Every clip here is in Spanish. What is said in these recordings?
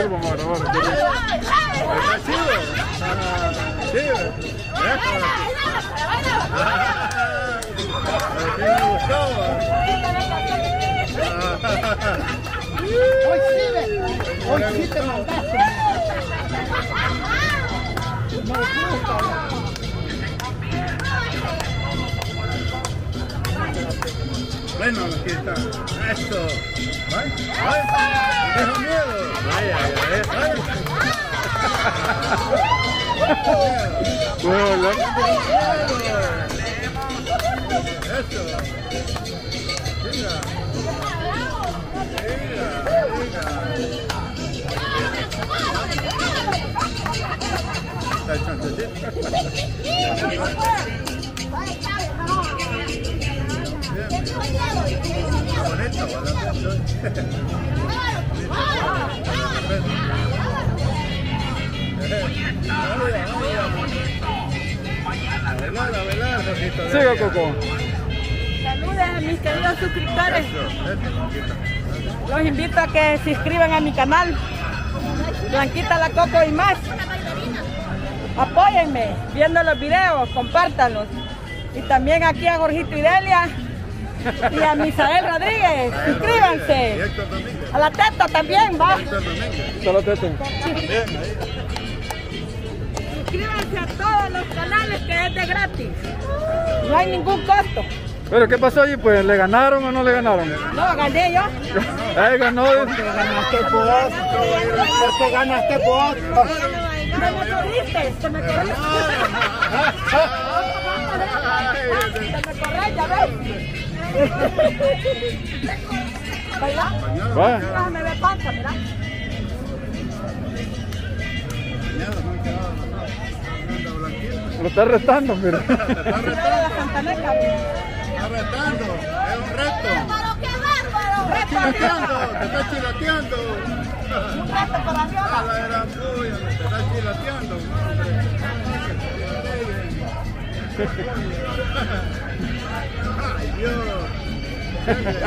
Aquí lo vamos a grabar. aquí. Está chido. Ah, chido. Eso. Ah, Aquí me gustó. Hoy sí, ve. Hoy sí te mandaste. Bueno, aquí está. Eso. ¿Ay? ¿Ay? Siga, Coco. Saludos a mis queridos suscriptores. Los invito a que se inscriban a mi canal. Blanquita la Coco y más. Apóyenme viendo los videos, compártanlos. Y también aquí a Jorgito Idelia y a Misael Rodríguez. Suscríbanse. A la teta también, va. Bien, ahí. Suscríbanse a todos los canales que es de gratis. No hay ningún costo. Pero, ¿qué pasó allí? Pues, ¿le ganaron o no le ganaron? No, gané yo. Ahí ganó. Ganaste vos. ¿Por qué ganaste vos? Se me corriste, se me corriste. Se me ya ves. ¿Verdad? Va. Déjame ver panza, mira. Lo está retando, mira. Mira la santaneca. Está retando, es un reto. Chilateando, te está chilateando. reto para A Viola. la gran puya, te está chilateando. Ay, Dios. Eso.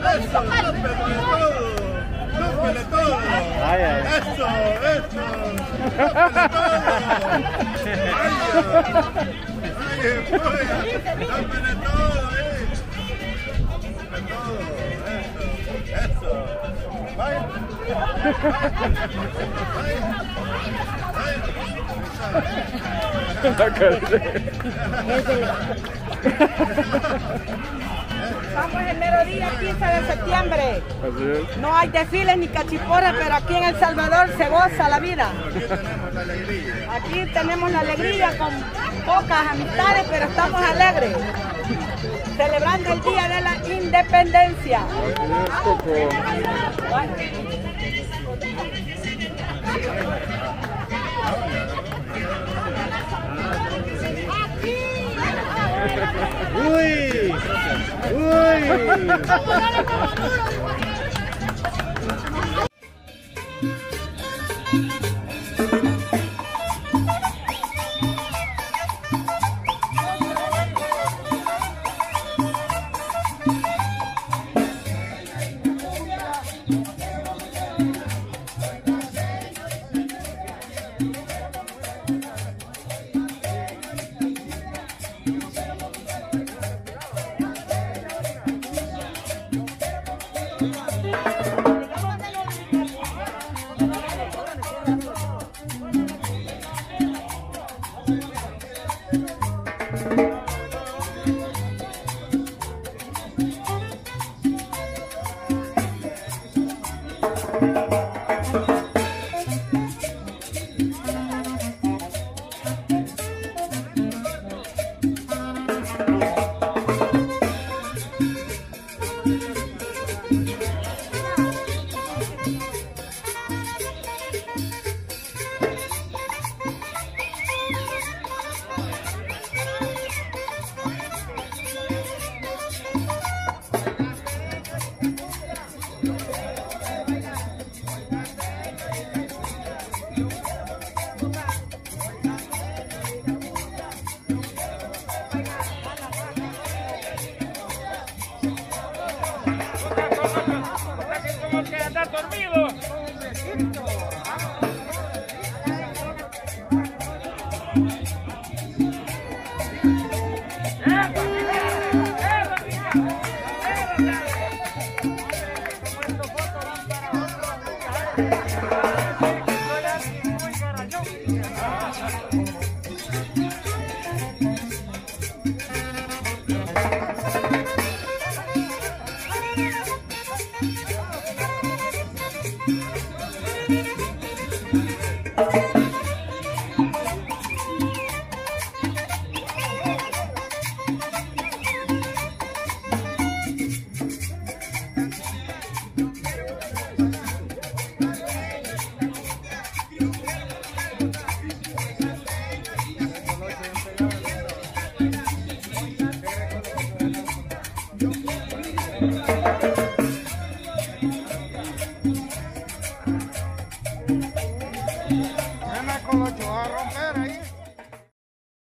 Eso, eso. Súpele todo. Ay, ay, súpele todo, eh. Súpele todo. Eso, eso. Vaya. La cara. Estamos en mero día 15 de septiembre. No hay desfiles ni cachiporras, pero aquí en El Salvador se goza la vida. Aquí tenemos la alegría con pocas amistades, pero estamos alegres. Celebrando el Día de la Independencia. Uy, uy. Camilo.